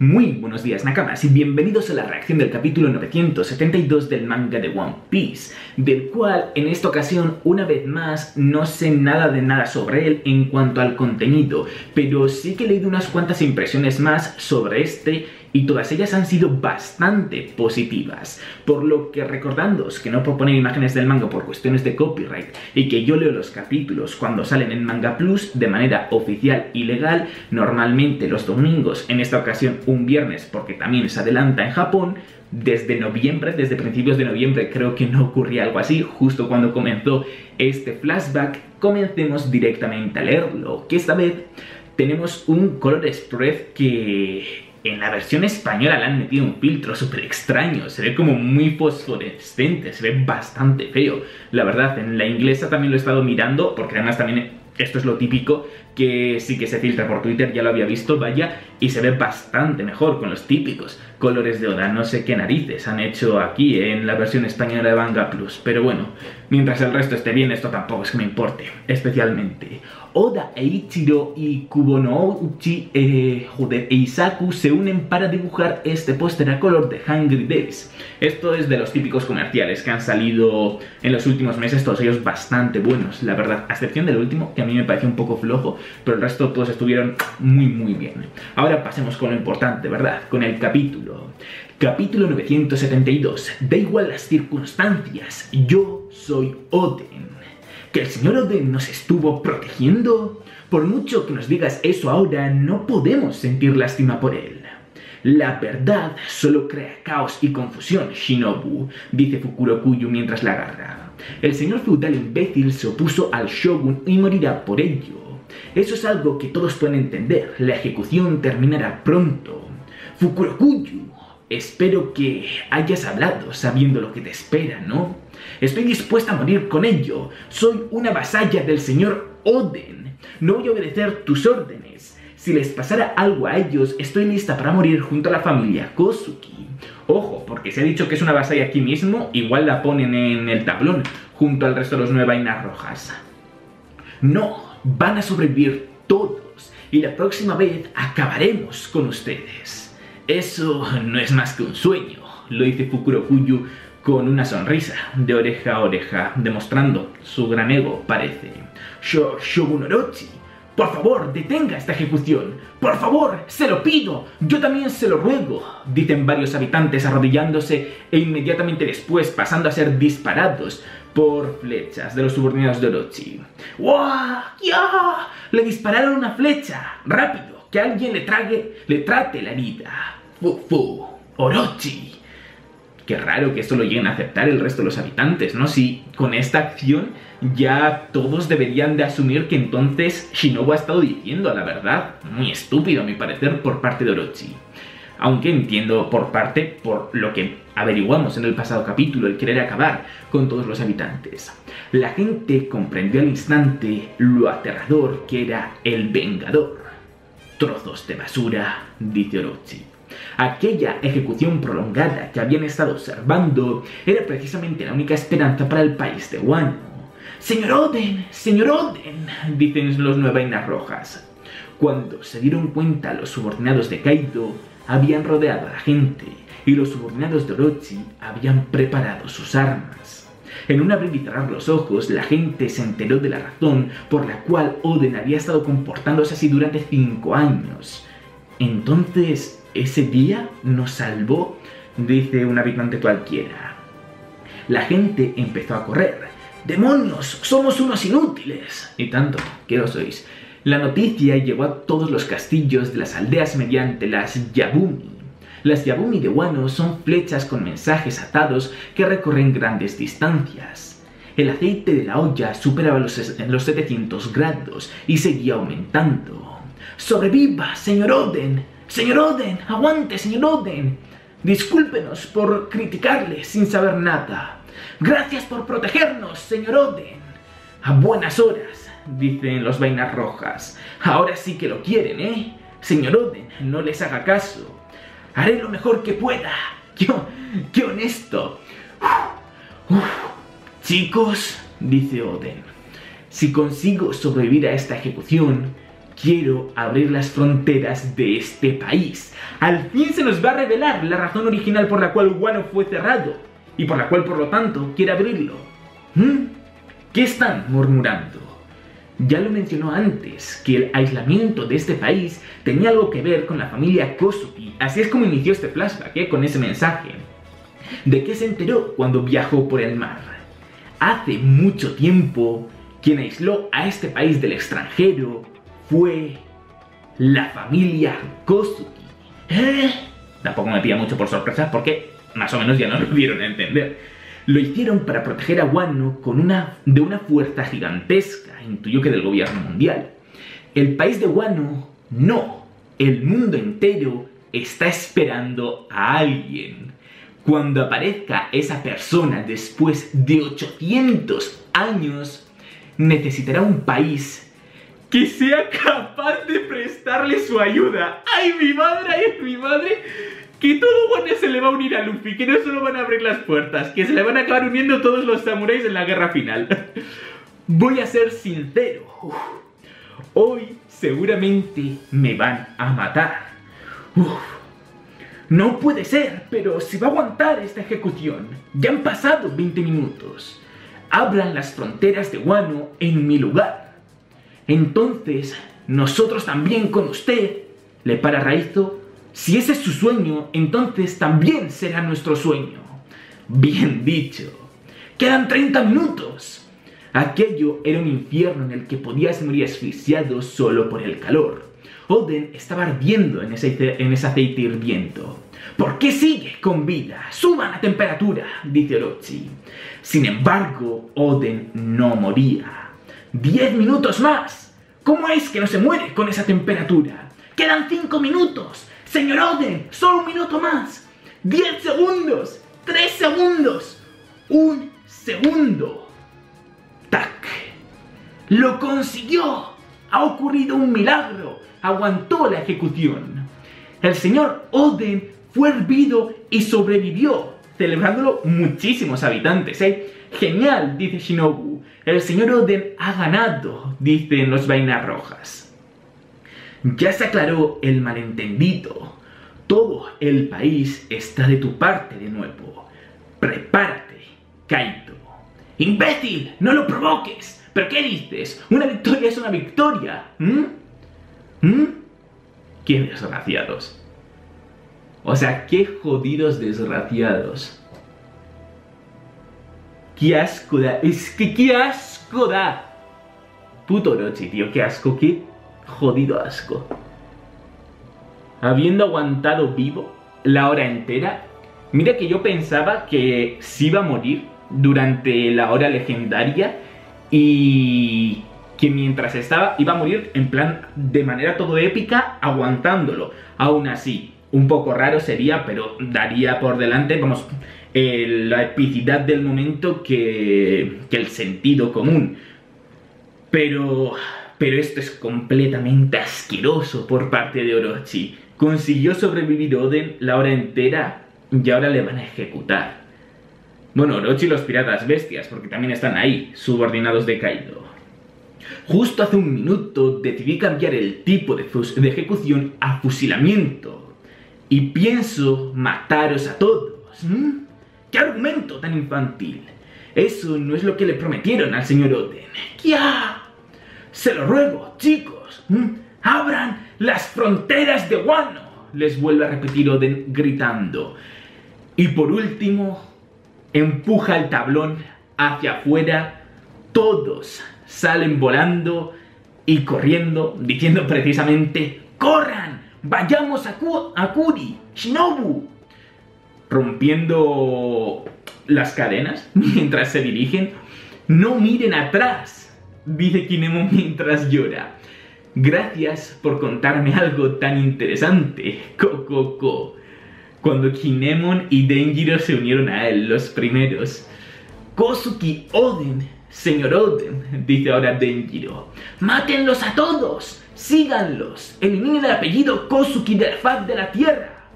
Muy buenos días Nakamas y bienvenidos a la reacción del capítulo 972 del manga de One Piece, del cual en esta ocasión una vez más no sé nada de nada sobre él en cuanto al contenido, pero sí que he leído unas cuantas impresiones más sobre este y todas ellas han sido bastante positivas, por lo que recordándoos que no puedo poner imágenes del manga por cuestiones de copyright y que yo leo los capítulos cuando salen en Manga Plus de manera oficial y legal, normalmente los domingos, en esta ocasión un viernes porque también se adelanta en Japón, desde noviembre, desde principios de noviembre creo que no ocurría algo así, justo cuando comenzó este flashback, comencemos directamente a leerlo, que esta vez tenemos un color spread que en la versión española le han metido un filtro súper extraño, se ve como muy fosforescente, se ve bastante feo. La verdad, en la inglesa también lo he estado mirando, porque además también esto es lo típico, que sí que se filtra por Twitter, ya lo había visto, vaya, y se ve bastante mejor con los típicos colores de Oda. No sé qué narices han hecho aquí en la versión española de Manga Plus, pero bueno, mientras el resto esté bien, esto tampoco es que me importe, especialmente. Oda Eiichiro y Kubonouchi eh, e Isaku se unen para dibujar este póster a color de Hungry Days. Esto es de los típicos comerciales que han salido en los últimos meses, todos ellos bastante buenos, la verdad, a excepción del último, que a mí me pareció un poco flojo, pero el resto todos estuvieron muy muy bien. Pasemos con lo importante, ¿verdad? Con el capítulo. Capítulo 972. Da igual las circunstancias, yo soy Oden. ¿Que el señor Oden nos estuvo protegiendo? Por mucho que nos digas eso ahora, no podemos sentir lástima por él. La verdad solo crea caos y confusión, Shinobu, dice Fukurokuyu mientras la agarra. El señor feudal imbécil se opuso al shogun y morirá por ello. Eso es algo que todos pueden entender. La ejecución terminará pronto. Fukurokuyu, espero que hayas hablado sabiendo lo que te espera, ¿no? Estoy dispuesta a morir con ello. Soy una vasalla del señor Oden. No voy a obedecer tus órdenes. Si les pasara algo a ellos, estoy lista para morir junto a la familia Kosuki. Ojo, porque se ha dicho que es una vasalla aquí mismo, igual la ponen en el tablón, junto al resto de los nueve vainas rojas. No, van a sobrevivir todos y la próxima vez acabaremos con ustedes. Eso no es más que un sueño, lo dice Fukurokuyu con una sonrisa de oreja a oreja, demostrando su gran ego, parece. Shogun Orochi, por favor, detenga esta ejecución. Por favor, se lo pido. Yo también se lo ruego. Dicen varios habitantes arrodillándose e inmediatamente después pasando a ser disparados por flechas de los subordinados de Orochi. ¡Wow! ¡Ya! Le dispararon una flecha. ¡Rápido! Que alguien le trague, le trate la. ¡Fu, fu! ¡Orochi! Qué raro que esto lo lleguen a aceptar el resto de los habitantes, ¿no? Si con esta acción ya todos deberían de asumir que entonces Shinobu ha estado diciendo la verdad. Muy estúpido, a mi parecer, por parte de Orochi aunque entiendo por parte, por lo que averiguamos en el pasado capítulo, el querer acabar con todos los habitantes. La gente comprendió al instante lo aterrador que era el Vengador. Trozos de basura, dice Orochi. Aquella ejecución prolongada que habían estado observando era precisamente la única esperanza para el país de Wano. Señor Oden, señor Oden, dicen los nueve vainas rojas. Cuando se dieron cuenta los subordinados de Kaido, habían rodeado a la gente y los subordinados de Orochi habían preparado sus armas. En un abrir y cerrar los ojos, la gente se enteró de la razón por la cual Oden había estado comportándose así durante cinco años. Entonces, ¿ese día nos salvó? dice un habitante cualquiera. La gente empezó a correr. ¡Demonios! ¡Somos unos inútiles! Y tanto, ¿qué lo sois? La noticia llegó a todos los castillos de las aldeas mediante las Yabumi. Las Yabumi de Wano son flechas con mensajes atados que recorren grandes distancias. El aceite de la olla superaba los, los 700 grados y seguía aumentando. ¡Sobreviva, señor Oden! ¡Señor Oden! ¡Aguante, señor Oden! Discúlpenos por criticarle sin saber nada. Gracias por protegernos, señor Oden. A buenas horas dicen los vainas rojas. Ahora sí que lo quieren, ¿eh? Señor Oden, no les haga caso. Haré lo mejor que pueda. Qué honesto. Chicos, dice Oden, si consigo sobrevivir a esta ejecución, quiero abrir las fronteras de este país. Al fin se nos va a revelar la razón original por la cual Wano fue cerrado y por la cual por lo tanto quiere abrirlo. ¿Mm? ¿Qué están murmurando? Ya lo mencionó antes, que el aislamiento de este país tenía algo que ver con la familia Kosuki. Así es como inició este flashback, ¿eh? con ese mensaje. ¿De qué se enteró cuando viajó por el mar? Hace mucho tiempo, quien aisló a este país del extranjero fue la familia Kosuki. ¿Eh? Tampoco me pilla mucho por sorpresa porque más o menos ya no lo dieron a entender. Lo hicieron para proteger a Wano con una, de una fuerza gigantesca, intuyo que del gobierno mundial. El país de Wano, no. El mundo entero está esperando a alguien. Cuando aparezca esa persona después de 800 años, necesitará un país que sea capaz de prestarle su ayuda. ¡Ay, mi madre! ¡Ay, mi madre! Que todo Wano se le va a unir a Luffy, que no solo van a abrir las puertas, que se le van a acabar uniendo todos los samuráis en la guerra final. Voy a ser sincero. Hoy seguramente me van a matar. No puede ser, pero se va a aguantar esta ejecución. Ya han pasado 20 minutos. Abran las fronteras de Wano en mi lugar. Entonces, nosotros también con usted, le para Raizo, si ese es su sueño, entonces también será nuestro sueño. Bien dicho. Quedan 30 minutos. Aquello era un infierno en el que podías morir asfixiado solo por el calor. Oden estaba ardiendo en ese, en ese aceite hirviendo. ¿Por qué sigue con vida? ¡Suban la temperatura! dice Orochi. Sin embargo, Oden no moría. ¡Diez minutos más! ¿Cómo es que no se muere con esa temperatura? ¡Quedan cinco minutos! ¡Señor Oden! ¡Solo un minuto más! ¡Diez segundos! ¡Tres segundos! ¡Un segundo! ¡Tac! ¡Lo consiguió! ¡Ha ocurrido un milagro! Aguantó la ejecución. El señor Oden fue hervido y sobrevivió, celebrándolo muchísimos habitantes, ¿eh? Genial, dice Shinobu. El señor Oden ha ganado, dicen los vainas rojas. Ya se aclaró el malentendido. Todo el país está de tu parte de nuevo. Prepárate, Kaito. ¡Imbécil! ¡No lo provoques! ¿Pero qué dices? Una victoria es una victoria. ¡Qué desgraciados! O sea, qué jodidos desgraciados. ¡Qué asco da! ¡Es que qué asco da! Puto Orochi, tío, qué asco, qué jodido asco. Habiendo aguantado vivo la hora entera, mira que yo pensaba que se iba a morir durante la hora legendaria y que mientras estaba iba a morir en plan de manera todo épica aguantándolo. Aún así, un poco raro sería, pero daría por delante, vamos, la epicidad del momento que, el sentido común. Pero, pero esto es completamente asqueroso por parte de Orochi. Consiguió sobrevivir Oden la hora entera y ahora le van a ejecutar. Bueno, Orochi y los piratas bestias, porque también están ahí, subordinados de Kaido. Justo hace un minuto decidí cambiar el tipo de, de ejecución a fusilamiento. Y pienso mataros a todos. ¡Qué argumento tan infantil! Eso no es lo que le prometieron al señor Oden. ¡Ya! Se lo ruego, chicos. ¡Abran las fronteras de Wano! Les vuelve a repetir Oden gritando. Y por último, empuja el tablón hacia afuera. Todos salen volando y corriendo, diciendo precisamente, ¡Corran! ¡Vayamos a, a Kuri! ¡Shinobu! rompiendo las cadenas mientras se dirigen. No miren atrás, dice Kinemon mientras llora. Gracias por contarme algo tan interesante, Coco. Cuando Kinemon y Denjiro se unieron a él, los primeros. Kosuki Oden, señor Oden, dice ahora Denjiro. ¡Mátenlos a todos! ¡Síganlos! ¡Eliminen el apellido Kosuki de la faz de la tierra!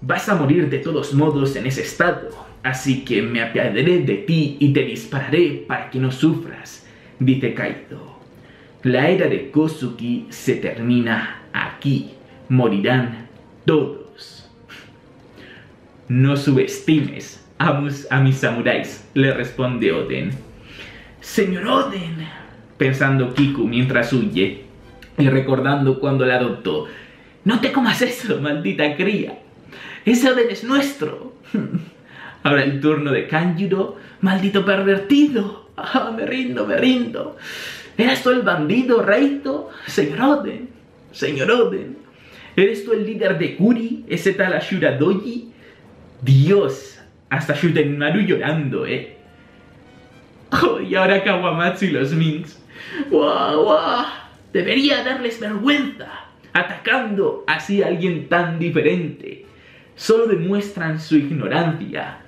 Vas a morir de todos modos en ese estado, así que me apiadaré de ti y te dispararé para que no sufras, dice Kaido. La era de Kosuki se termina aquí. Morirán todos. No subestimes a, mis samuráis, le responde Oden. Señor Oden, pensando Kiku mientras huye y recordando cuando la adoptó. No te comas eso, maldita cría. Ese Oden es nuestro. Ahora el turno de Kanjuro, maldito pervertido. Ah, me rindo, me rindo. ¿Eres tú el bandido, Reito? Señor Oden, señor Oden. ¿Eres tú el líder de Kuri, ese tal Ashura Doji? Dios, hasta Maru llorando, ¿eh? Y ahora Kawamatsu y los Minks. ¡Guau, guau! Debería darles vergüenza, atacando así a alguien tan diferente. Solo demuestran su ignorancia.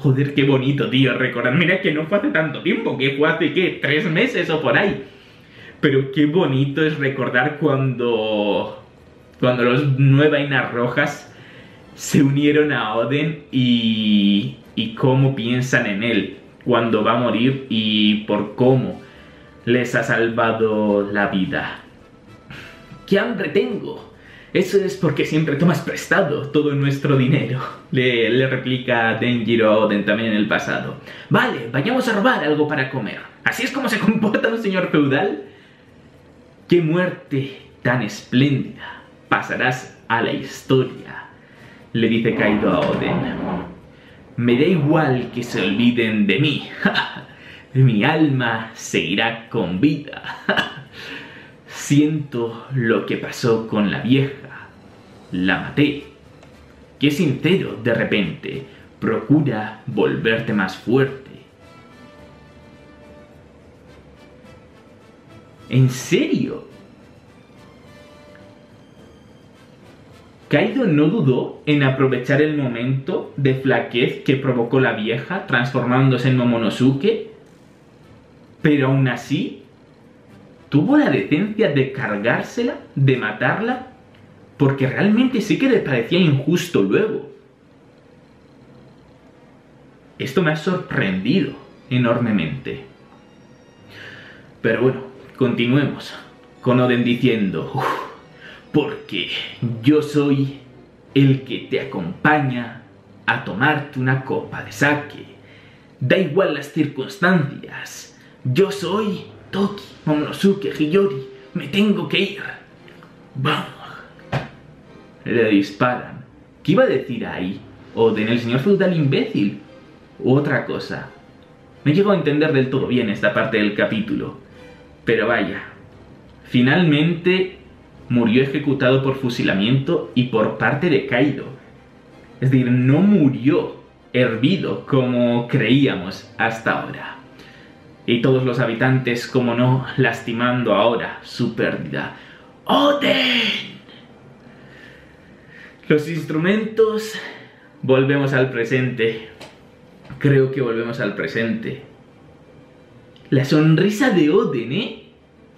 Joder, qué bonito, tío, recordar. Mira que no fue hace tanto tiempo, que fue hace, ¿qué? Tres meses o por ahí. Pero qué bonito es recordar cuando... Cuando los nueve vainas rojas se unieron a Oden y... y cómo piensan en él cuando va a morir y por cómo les ha salvado la vida. ¡Qué hambre tengo! Eso es porque siempre tomas prestado todo nuestro dinero, le, le replica Denjiro Oden también en el pasado. Vale, vayamos a robar algo para comer. ¿Así es como se comporta un señor feudal? ¡Qué muerte tan espléndida! Pasarás a la historia, le dice Kaido a Oden. Me da igual que se olviden de mí. mi alma seguirá con vida. Siento lo que pasó con la vieja. La maté. Qué sincero, de repente. Procura volverte más fuerte. ¿En serio? Kaido no dudó en aprovechar el momento de flaquez que provocó la vieja transformándose en Momonosuke pero aún así, tuvo la decencia de cargársela, de matarla, porque realmente sí que le parecía injusto luego. Esto me ha sorprendido enormemente. Pero bueno, continuemos con Oden diciendo, porque yo soy el que te acompaña a tomarte una copa de sake. Da igual las circunstancias, yo soy Toki, Momonosuke, Hiyori. Me tengo que ir. Vamos. Le disparan. ¿Qué iba a decir ahí? ¿O de el señor feudal imbécil? ¿U otra cosa? No llego a entender del todo bien esta parte del capítulo. Pero vaya. Finalmente murió ejecutado por fusilamiento y por parte de Kaido. Es decir, no murió hervido como creíamos hasta ahora y todos los habitantes, como no, lastimando ahora su pérdida. ¡Oden! Los instrumentos... Volvemos al presente. Creo que volvemos al presente. La sonrisa de Oden, ¿eh?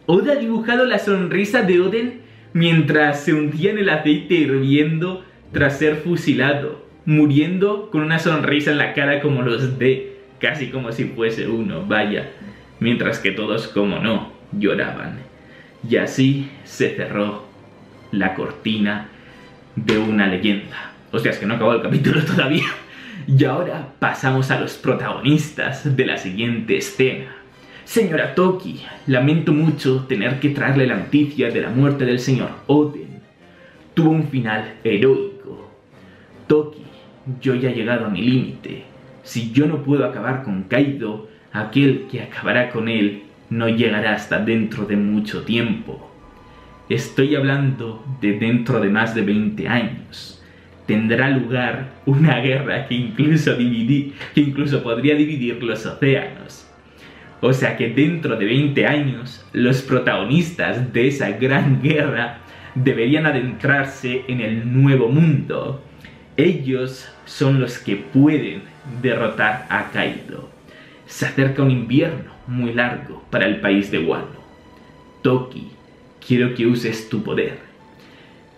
Oda ha dibujado la sonrisa de Oden mientras se hundía en el aceite hirviendo tras ser fusilado, muriendo con una sonrisa en la cara como los de casi como si fuese uno, vaya, mientras que todos, como no, lloraban. Y así se cerró la cortina de una leyenda. Hostia, es que no acabó el capítulo todavía. Y ahora pasamos a los protagonistas de la siguiente escena. Señora Toki, lamento mucho tener que traerle la noticia de la muerte del señor Oden. Tuvo un final heroico. Toki, yo ya he llegado a mi límite. Si yo no puedo acabar con Kaido, aquel que acabará con él no llegará hasta dentro de mucho tiempo. Estoy hablando de dentro de más de 20 años. Tendrá lugar una guerra que incluso, que incluso podría dividir los océanos. O sea que dentro de 20 años, los protagonistas de esa gran guerra deberían adentrarse en el nuevo mundo. Ellos son los que pueden derrotar a Kaido. Se acerca un invierno muy largo para el país de Wano. Toki, quiero que uses tu poder.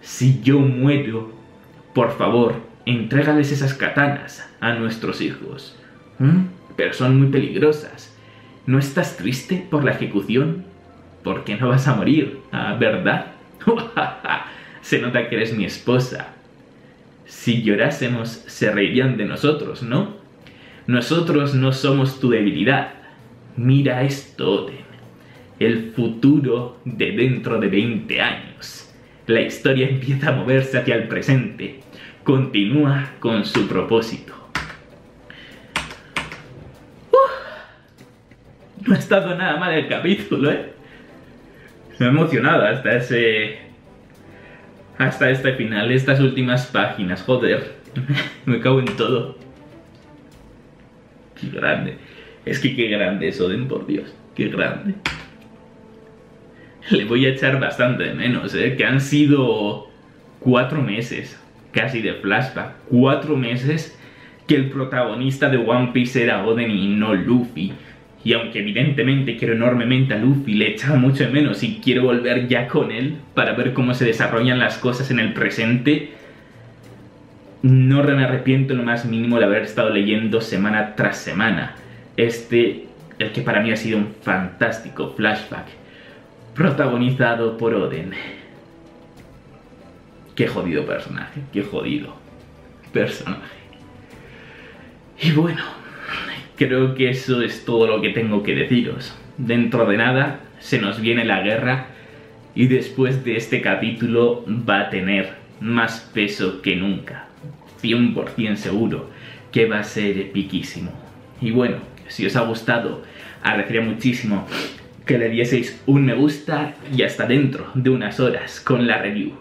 Si yo muero, por favor, entrégales esas katanas a nuestros hijos. ¿Mm? Pero son muy peligrosas. ¿No estás triste por la ejecución? porque no vas a morir, ¿ah, ¿verdad? Se nota que eres mi esposa. Si llorásemos, se reirían de nosotros, ¿no? Nosotros no somos tu debilidad. Mira esto, Oden. El futuro de dentro de 20 años. La historia empieza a moverse hacia el presente. Continúa con su propósito. no ha estado nada mal el capítulo, ¿eh? Me ha emocionado hasta ese... Hasta este final, estas últimas páginas, joder. Me cago en todo. Qué grande. Es que qué grande es Oden, por Dios. Qué grande. Le voy a echar bastante de menos, ¿eh? Que han sido cuatro meses casi de flashback. Cuatro meses que el protagonista de One Piece era Oden y no Luffy. Y aunque evidentemente quiero enormemente a Luffy, le echaba mucho de menos y quiero volver ya con él para ver cómo se desarrollan las cosas en el presente, no me arrepiento lo más mínimo de haber estado leyendo semana tras semana. Este, el que para mí ha sido un fantástico flashback, protagonizado por Oden. Qué jodido personaje, qué jodido personaje. Y bueno, creo que eso es todo lo que tengo que deciros. Dentro de nada se nos viene la guerra y después de este capítulo va a tener más peso que nunca. 100% seguro que va a ser epiquísimo. Y bueno, si os ha gustado, agradecería muchísimo que le dieseis un me gusta y hasta dentro de unas horas con la review.